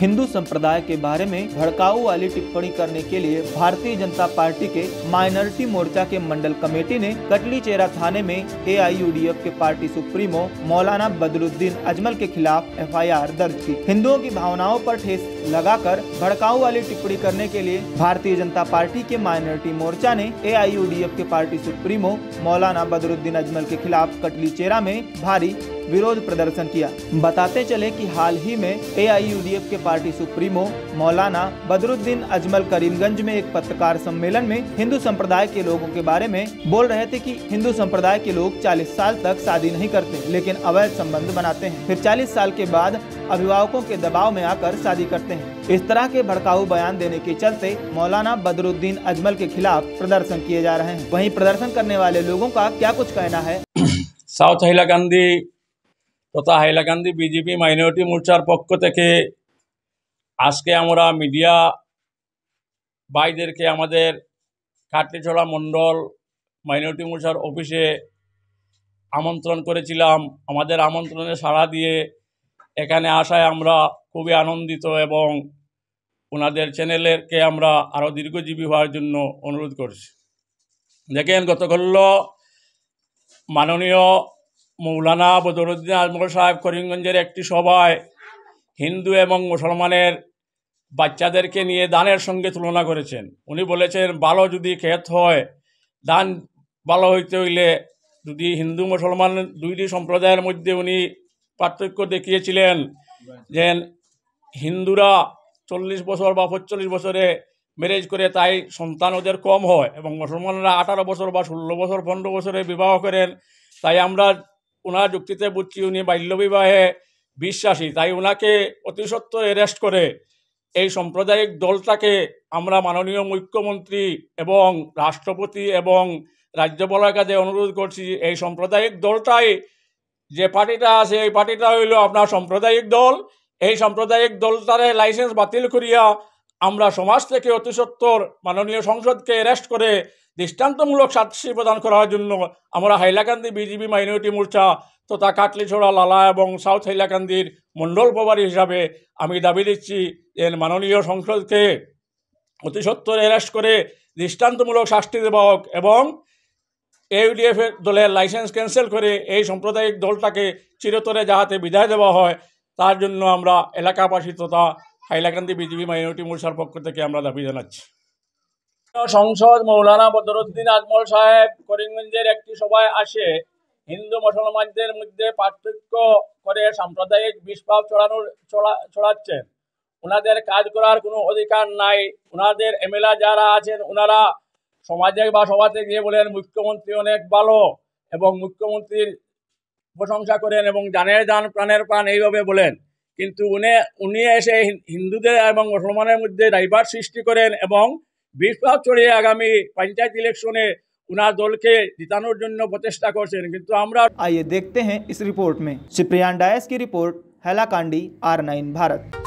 हिंदू संप्रदाय के बारे में भड़काऊ वाली टिप्पणी करने के लिए भारतीय जनता पार्टी के माइनॉरिटी मोर्चा के मंडल कमेटी ने कटली चेरा थाने में एआईयूडीएफ के पार्टी सुप्रीमो मौलाना बदरुद्दीन अजमल के खिलाफ एफआईआर दर्ज की। हिंदुओं की भावनाओं पर ठेस लगाकर भड़काऊ वाली टिप्पणी करने के लिए भारतीय जनता पार्टी के माइनॉरिटी मोर्चा ने एआईयूडीएफ के पार्टी सुप्रीमो मौलाना बदरुद्दीन अजमल के खिलाफ कटली चेरा में भारी विरोध प्रदर्शन किया। बताते चले कि हाल ही में एआईयूडीएफ के पार्टी सुप्रीमो मौलाना बदरुद्दीन अजमल करीमगंज में एक पत्रकार सम्मेलन में हिंदू संप्रदाय के लोगों के बारे में बोल रहे थे कि हिंदू संप्रदाय के लोग 40 साल तक शादी नहीं करते, लेकिन अवैध संबंध बनाते हैं। फिर 40 साल के बाद अभिभावकों के दबाव में आकर शादी करते हैं। इस तरह के भड़काऊ बयान देने के चलते मौलाना बदरुद्दीन अजमल के खिलाफ प्रदर्शन किए जा रहे हैं। वही प्रदर्शन करने वाले लोगों का क्या कुछ कहना है? साउथ हिला गांधी তথা হাইলাকান্দি বিজেপি মাইনরিটি মোর্চার পক্ষ থেকে আজকে আমরা মিডিয়া ভাইদেরকে আমাদের কাটলিছড়া মণ্ডল মাইনরিটি মোর্চার অফিসে আমন্ত্রণ করেছিলাম। আমাদের আমন্ত্রণে সাড়া দিয়ে এখানে আসায় আমরা খুবই আনন্দিত এবং ওনাদের চ্যানেলেরকে আমরা আরও দীর্ঘজীবী হওয়ার জন্য অনুরোধ করছি। দেখেন, গতকাল মাননীয় মৌলানা বদরুদ্দিন আজমল সাহেব করিমগঞ্জের একটি সভায় হিন্দু এবং মুসলমানের বাচ্চাদেরকে নিয়ে দানের সঙ্গে তুলনা করেছেন। উনি বলেছেন, ভালো যদি ক্ষেত হয়, দান ভালো হইতে হইলে যদি হিন্দু মুসলমান দুইটি সম্প্রদায়ের মধ্যে উনি পার্থক্য দেখিয়েছিলেন যে হিন্দুরা চল্লিশ বছর বা পঁচল্লিশ বছরে ম্যারেজ করে, তাই সন্তান ওদের কম হয় এবং মুসলমানরা আঠারো বছর বা ষোলো বছর, পনেরো বছরে বিবাহ করেন, তাই আমরা ওনার যুক্তিতে বুঝছি উনি বাল্যবিবাহে বিশ্বাসী, তাই ওনাকে অতি সত্ত্বর অ্যারেস্ট করে এই সাম্প্রদায়িক দলটাকে আমরা মাননীয় মুখ্যমন্ত্রী এবং রাষ্ট্রপতি এবং রাজ্যপালের কাছে অনুরোধ করছি, এই সাম্প্রদায়িক দলটাই যে পার্টিটা আছে, এই পার্টিটা হইল আপনার সাম্প্রদায়িক দল। এই সাম্প্রদায়িক দলটারে লাইসেন্স বাতিল করিয়া আমরা সমাজ থেকে অতি সত্তর মাননীয় সংসদকে অ্যারেস্ট করে দৃষ্টান্তমূলক শাস্তি প্রদান করার জন্য আমরা হাইলাকান্দি বিজেপি মাইনরিটি মোর্চা তথা কাটলিছড়া লালা এবং সাউথ হাইলাকান্দির মণ্ডল প্রভারী হিসাবে আমি দাবি দিচ্ছি যে মাননীয় সংসদকে অতি সত্তর অ্যারেস্ট করে দৃষ্টান্তমূলক শাস্তি দেওয়া হোক এবং এর দলের লাইসেন্স ক্যান্সেল করে এই সাম্প্রদায়িক দলটাকে চিরতরে যাহাতে বিদায় দেওয়া হয়, তার জন্য আমরা এলাকাবাসী তথা হাইলাকান্দি বিজেপি মাইনরিটি মোর্চার পক্ষ থেকে আমরা দাবি জানাচ্ছি। সংসদ মৌলানা বদরুদ্দিন আজমল সাহেব করিমগঞ্জের একটি সভায় আসে। হিন্দু মুসলমানদের মধ্যে পার্থক্য করে সাম্প্রদায়িক বিস্পাব চড়ানোর চড়া চড়াচ্ছেন ওনাদের কাজ করার কোনো অধিকার নাই। ওনাদের এমএলএ যারা আছেন ওনারা সমাজে বা সভাতে গিয়ে বলেন, মুখ্যমন্ত্রী অনেক ভালো এবং মুখ্যমন্ত্রীর প্রশংসা করেন এবং জানের জান, প্রাণের প্রাণ, এইভাবে বলেন। কিন্তু উনি উনি এসে হিন্দুদের এবং মুসলমানের মধ্যে ডাইভার সৃষ্টি করেন এবং বিস্পাব চড়িয়ে আগামী পঞ্চায়েত ইলেকশনে উনার দলকে জিতানোর জন্য প্রচেষ্টা করছেন কিন্তু আমরা आइए देखते हैं इस रिपोर्ट में सिप्रियान डायस की report Hailakandi R nine Bharat